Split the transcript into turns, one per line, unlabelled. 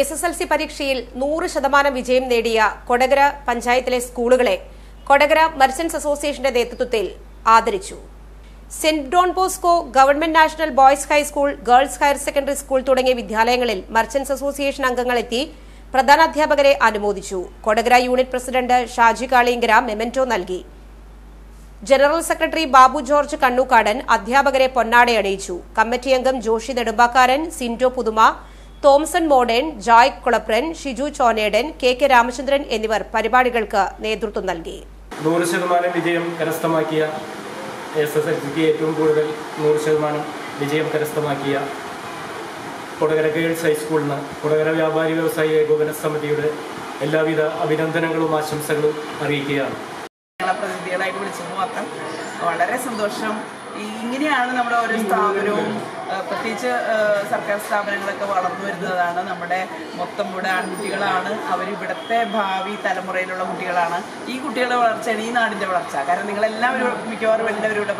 S S L C പരീക്ഷയിൽ നൂറ് ശതമാനം വിജയം നേടിയ കൊടകര പഞ്ചായത്തിലെ സ്കൂളുകളെ കൊടകര മർച്ചന്റ്സ് അസോസിയേഷന്റെ നേതൃത്വത്തിൽ ആദരിച്ചു. Saint Don Bosco government national boys high school girls higher secondary school തുടങ്ങിയ വിദ്യാലയങ്ങളിൽ മർച്ചന്റ്സ് അസോസിയേഷൻ അംഗങ്ങൾ എത്തി പ്രധാനാധ്യാപകരെ അനുമോദിച്ചു. Kodakara unit president Shaji Kaliyankara memento നൽകി. General secretary Babu George Kannookkadan അധ്യാപകരെ പൊന്നാടയണിയിച്ചു. കമ്മിറ്റി അംഗം Joshi Nedumbakkaran Sindo Puthuma Thomson modern Joy Kulapran Shiju Chonedan K K Ramachandran എന്നിവർ പരിപാടികൾക്ക് നേതൃത്വം നൽകി.
നൂറ് ശതമാനം വിജയം കരസ്ഥമാക്കിയ എസ് എസ് എൽ സിക്ക് ഏറ്റവും കൂടുതൽ നൂറ് ശതമാനം വിജയം കരസ്ഥമാക്കിയ കൊടകര ഗേൾസ് ഹൈസ്കൂളിന് കൊടകര വ്യാപാരി വ്യവസായി ഏകോപന സമിതിയുടെ എല്ലാവിധ അഭിനന്ദനങ്ങളും ആശംസകളും അറിയിക്കുകയാണ്.
ഞങ്ങളെ പ്രതിനിധികളായിട്ട് വിളിച്ചപ്പോൾ മാത്രം വളരെ സന്തോഷം ഇങ്ങനെയാണ് നമ്മുടെ ഓരോ സ്ഥാപനവും പ്രത്യേകിച്ച് സർക്കാർ സ്ഥാപനങ്ങളൊക്കെ വളർന്നു വരുന്നതാണ്. നമ്മുടെ മൊത്തം ഇവിടെ ആൺകുട്ടികളാണ്. അവർ ഇവിടുത്തെ ഭാവി തലമുറയിലുള്ള കുട്ടികളാണ്. ഈ കുട്ടികളുടെ വളർച്ചയാണ് ഈ നാടിന്റെ വളർച്ച. കാരണം നിങ്ങളെല്ലാവരും മിക്കവാറും എല്ലാവരും ഇവിടെ